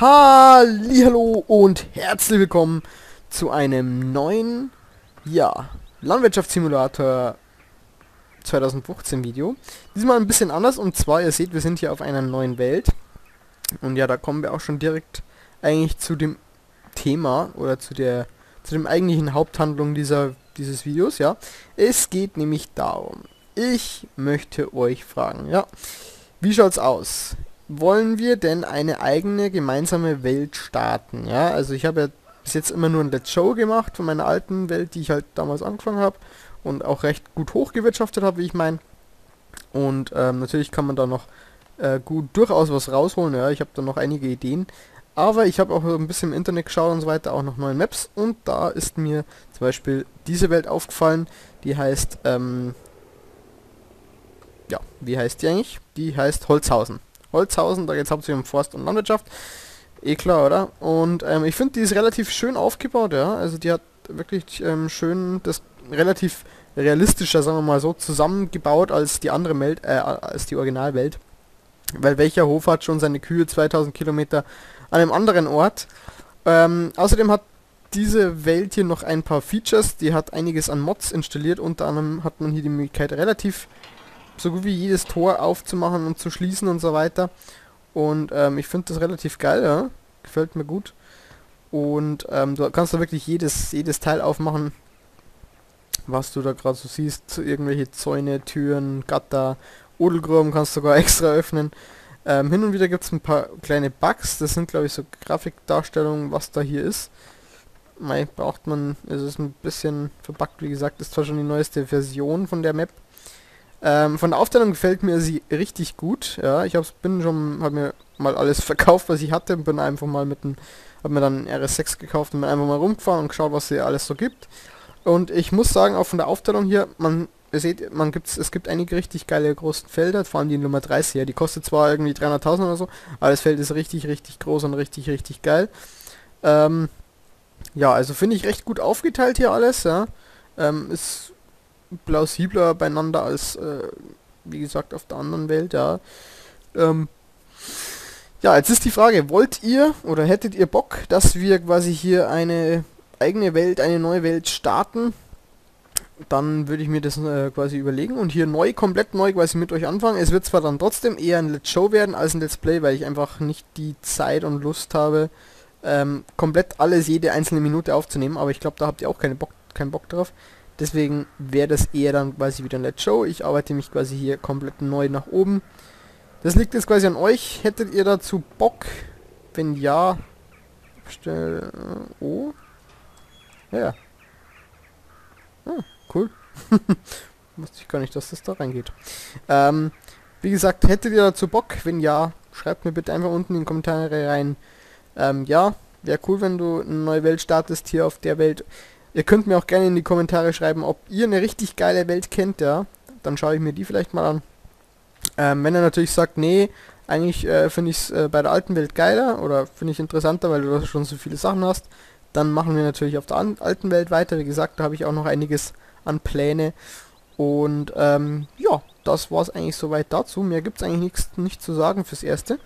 Hallo und herzlich willkommen zu einem neuen, ja, Landwirtschaftssimulator 2015 Video. Diesmal ein bisschen anders und zwar, ihr seht, wir sind hier auf einer neuen Welt. Und ja, da kommen wir auch schon direkt eigentlich zu dem Thema oder zu der zu dem eigentlichen Haupthandlung dieser dieses Videos, ja. Es geht nämlich darum, ich möchte euch fragen, ja, wie schaut's aus? Wollen wir denn eine eigene gemeinsame Welt starten? Ja, also ich habe ja bis jetzt immer nur ein Let's Show gemacht von meiner alten Welt, die ich halt damals angefangen habe und auch recht gut hochgewirtschaftet habe, wie ich meine. Und ähm, natürlich kann man da noch äh, gut durchaus was rausholen. Ja, ich habe da noch einige Ideen. Aber ich habe auch ein bisschen im Internet geschaut und so weiter, auch noch neue Maps. Und da ist mir zum Beispiel diese Welt aufgefallen. Die heißt, ähm, ja, wie heißt die eigentlich? Die heißt Holzhausen. Holzhausen, da geht es hauptsächlich um Forst und Landwirtschaft. Eh klar, oder? Und ähm, ich finde, die ist relativ schön aufgebaut, ja. Also die hat wirklich ähm, schön das relativ realistischer, sagen wir mal so, zusammengebaut als die andere Welt, äh, als die Originalwelt. Weil welcher Hof hat schon seine Kühe 2000 Kilometer an einem anderen Ort? Ähm, außerdem hat diese Welt hier noch ein paar Features, die hat einiges an Mods installiert, unter anderem hat man hier die Möglichkeit relativ so gut wie jedes Tor aufzumachen und zu schließen und so weiter. Und ähm, ich finde das relativ geil, ja. Gefällt mir gut. Und ähm, du kannst da wirklich jedes, jedes Teil aufmachen, was du da gerade so siehst. Irgendwelche Zäune, Türen, Gatter, Odelgruben kannst du sogar extra öffnen. Ähm, hin und wieder gibt es ein paar kleine Bugs. Das sind glaube ich so Grafikdarstellungen, was da hier ist. Mei, braucht man, es ist ein bisschen verbuggt, wie gesagt, ist zwar schon die neueste Version von der Map. Ähm, von der Aufteilung gefällt mir sie richtig gut. Ja, ich hab's, bin schon, hab mir mal alles verkauft, was ich hatte, bin einfach mal mit einem, hab mir dann ein RS6 gekauft und bin einfach mal rumgefahren und geschaut, was hier alles so gibt. Und ich muss sagen, auch von der Aufteilung hier, man, ihr seht, man gibt's, es gibt einige richtig geile großen Felder, vor allem die Nummer 30, ja, die kostet zwar irgendwie 300.000 oder so, aber das Feld ist richtig, richtig groß und richtig, richtig geil. Ähm, ja, also finde ich recht gut aufgeteilt hier alles, ja. Ähm, ist plausibler beieinander als, äh, wie gesagt, auf der anderen Welt, ja. Ähm, ja, jetzt ist die Frage, wollt ihr oder hättet ihr Bock, dass wir quasi hier eine eigene Welt, eine neue Welt starten? Dann würde ich mir das äh, quasi überlegen und hier neu, komplett neu quasi mit euch anfangen. Es wird zwar dann trotzdem eher ein Let's Show werden als ein Let's Play, weil ich einfach nicht die Zeit und Lust habe, ähm, komplett alles, jede einzelne Minute aufzunehmen, aber ich glaube, da habt ihr auch keine Bock, keinen Bock drauf. Deswegen wäre das eher dann quasi wieder eine Show. Ich arbeite mich quasi hier komplett neu nach oben. Das liegt jetzt quasi an euch. Hättet ihr dazu Bock? Wenn ja, stell... Äh, oh. Ja. Ah, cool. Wusste ich gar nicht, dass das da reingeht. Ähm, wie gesagt, hättet ihr dazu Bock? Wenn ja, schreibt mir bitte einfach unten in die Kommentare rein. Ähm, ja, wäre cool, wenn du eine neue Welt startest hier auf der Welt. Ihr könnt mir auch gerne in die Kommentare schreiben, ob ihr eine richtig geile Welt kennt, ja. Dann schaue ich mir die vielleicht mal an. Ähm, wenn ihr natürlich sagt, nee, eigentlich äh, finde ich es äh, bei der alten Welt geiler oder finde ich interessanter, weil du schon so viele Sachen hast, dann machen wir natürlich auf der alten Welt weiter. Wie gesagt, da habe ich auch noch einiges an Pläne. Und ähm, ja, das war es eigentlich soweit dazu. Mehr gibt es eigentlich nichts nicht zu sagen fürs Erste.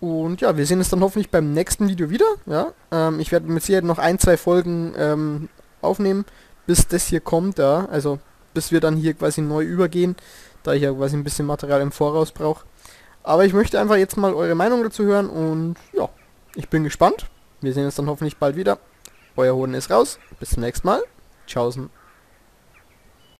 Und ja, wir sehen uns dann hoffentlich beim nächsten Video wieder. Ja, ähm, ich werde mit Sicherheit noch ein, zwei Folgen ähm, aufnehmen, bis das hier kommt. Ja, also bis wir dann hier quasi neu übergehen, da ich ja quasi ein bisschen Material im Voraus brauche. Aber ich möchte einfach jetzt mal eure Meinung dazu hören und ja, ich bin gespannt. Wir sehen uns dann hoffentlich bald wieder. Euer Hoden ist raus. Bis zum nächsten Mal. Tschaußen.